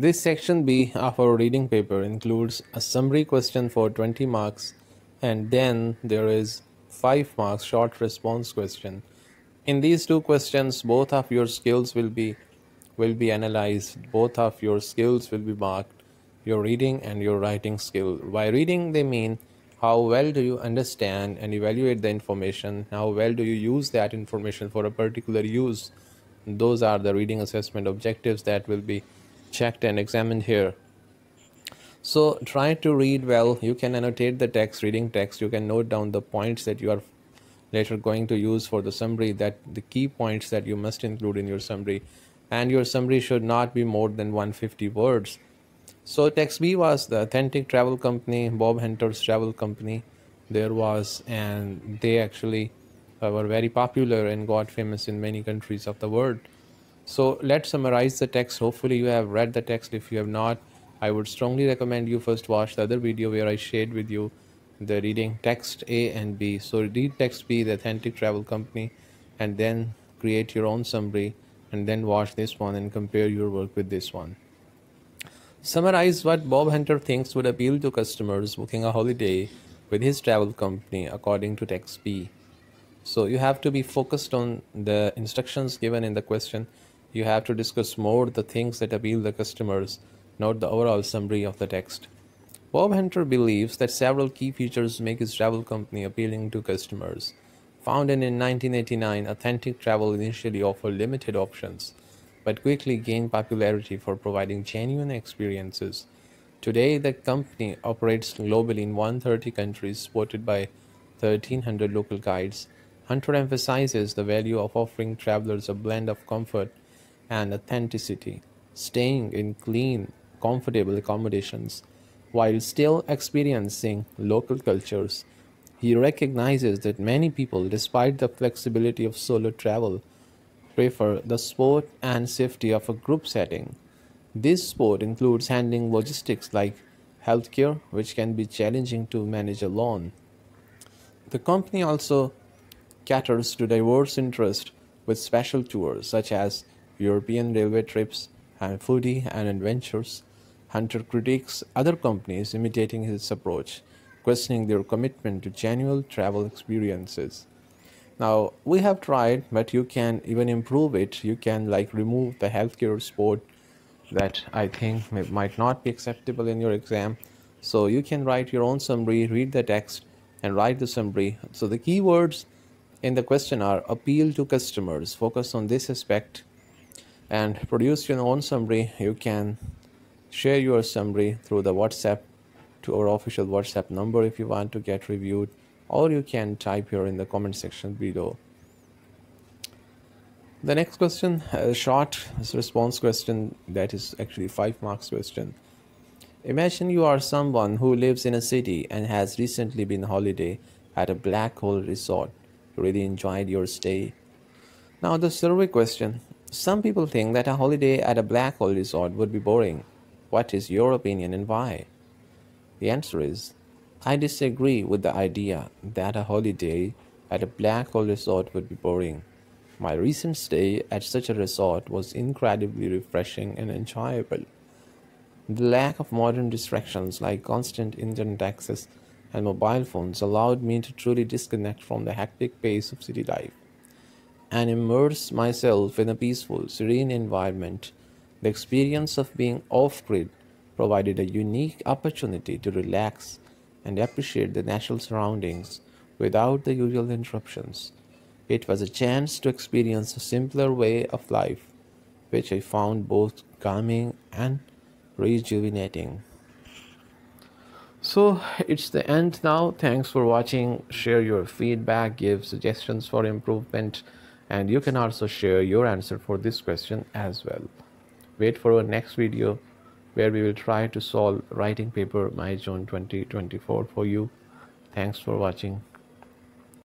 This section B of our reading paper includes a summary question for 20 marks and then there is 5 marks short response question. In these two questions both of your skills will be will be analyzed. Both of your skills will be marked your reading and your writing skill. By reading they mean how well do you understand and evaluate the information how well do you use that information for a particular use those are the reading assessment objectives that will be checked and examined here. So try to read well. You can annotate the text reading text. You can note down the points that you are later going to use for the summary that the key points that you must include in your summary. And your summary should not be more than 150 words. So text b was the authentic travel company bob hunter's travel company. There was and they actually were very popular and got famous in many countries of the world so let's summarize the text. Hopefully you have read the text. If you have not i would strongly recommend you first watch the other video where i shared with you the reading text a and b. So read text b the authentic travel company and then create your own summary and then watch this one and compare your work with this one. Summarize what bob hunter thinks would appeal to customers booking a holiday with his travel company according to text b. So you have to be focused on the instructions given in the question you have to discuss more the things that appeal the customers not the overall summary of the text. Bob hunter believes that several key features make his travel company appealing to customers. Founded in 1989 authentic travel initially offered limited options but quickly gained popularity for providing genuine experiences. Today the company operates globally in 130 countries supported by 1300 local guides. Hunter emphasizes the value of offering travelers a blend of comfort and authenticity, staying in clean, comfortable accommodations while still experiencing local cultures. He recognizes that many people, despite the flexibility of solo travel, prefer the sport and safety of a group setting. This sport includes handling logistics like healthcare, which can be challenging to manage alone. The company also caters to diverse interests with special tours such as European railway trips and foodie and adventures. Hunter critiques other companies imitating his approach, questioning their commitment to genuine travel experiences. Now, we have tried, but you can even improve it. You can like remove the healthcare sport that I think may, might not be acceptable in your exam. So you can write your own summary, read the text, and write the summary. So the keywords in the question are appeal to customers focus on this aspect and produce your own summary. You can share your summary through the whatsapp to our official whatsapp number if you want to get reviewed or you can type here in the comment section below. The next question a short response question that is actually five marks question. Imagine you are someone who lives in a city and has recently been holiday at a black hole resort. You really enjoyed your stay. Now, the survey question Some people think that a holiday at a black hole resort would be boring. What is your opinion and why? The answer is I disagree with the idea that a holiday at a black hole resort would be boring. My recent stay at such a resort was incredibly refreshing and enjoyable. The lack of modern distractions like constant internet access and mobile phones allowed me to truly disconnect from the hectic pace of city life and immerse myself in a peaceful, serene environment. The experience of being off grid provided a unique opportunity to relax and appreciate the natural surroundings without the usual interruptions. It was a chance to experience a simpler way of life, which I found both calming and rejuvenating. So it's the end now. Thanks for watching. Share your feedback, give suggestions for improvement, and you can also share your answer for this question as well. Wait for our next video where we will try to solve writing paper May June 2024 for you. Thanks for watching.